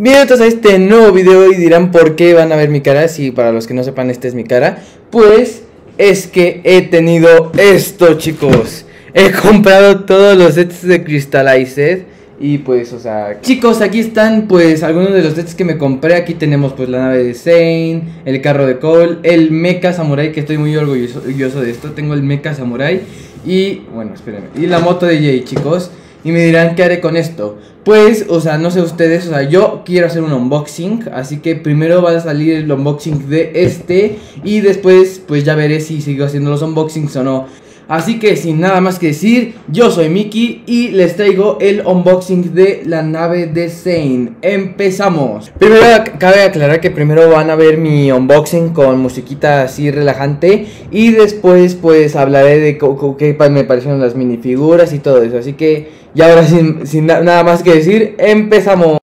Bienvenidos a este nuevo video y dirán por qué van a ver mi cara, si para los que no sepan esta es mi cara, pues es que he tenido esto chicos, he comprado todos los sets de Crystalized y pues o sea, chicos aquí están pues algunos de los sets que me compré, aquí tenemos pues la nave de Zane, el carro de Cole, el Mecha Samurai que estoy muy orgulloso de esto, tengo el Mecha Samurai y bueno espérenme, y la moto de Jay chicos. Y me dirán, ¿qué haré con esto? Pues, o sea, no sé ustedes, o sea, yo quiero hacer un unboxing, así que primero va a salir el unboxing de este y después pues ya veré si sigo haciendo los unboxings o no. Así que sin nada más que decir, yo soy Mickey y les traigo el unboxing de la nave de Zane. Empezamos. Primero cabe aclarar que primero van a ver mi unboxing con musiquita así relajante y después pues hablaré de qué me parecieron las minifiguras y todo eso. Así que ya ahora sin, sin nada más que decir, empezamos.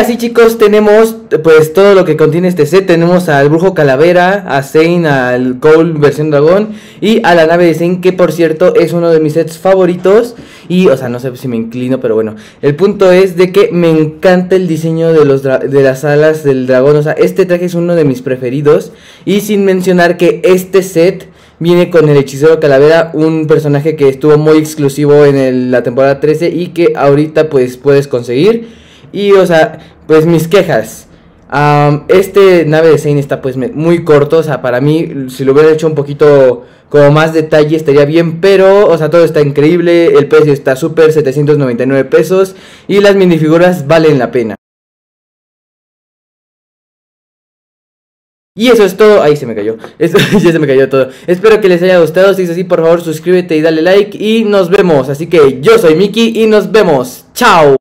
Así chicos tenemos pues todo lo que contiene este set. Tenemos al brujo calavera, a Zane, al Cole versión dragón y a la nave de Zane que por cierto es uno de mis sets favoritos. Y o sea no sé si me inclino pero bueno. El punto es de que me encanta el diseño de, los de las alas del dragón. O sea este traje es uno de mis preferidos. Y sin mencionar que este set viene con el hechicero calavera, un personaje que estuvo muy exclusivo en la temporada 13 y que ahorita pues puedes conseguir. Y o sea, pues mis quejas. este nave de Zane está pues muy corto, o sea, para mí si lo hubiera hecho un poquito como más detalle estaría bien, pero o sea, todo está increíble, el precio está súper, 799 pesos y las minifiguras valen la pena. Y eso es todo. Ahí se me cayó. Eso, ya se me cayó todo. Espero que les haya gustado. Si es así, por favor, suscríbete y dale like. Y nos vemos. Así que yo soy Miki y nos vemos. Chao.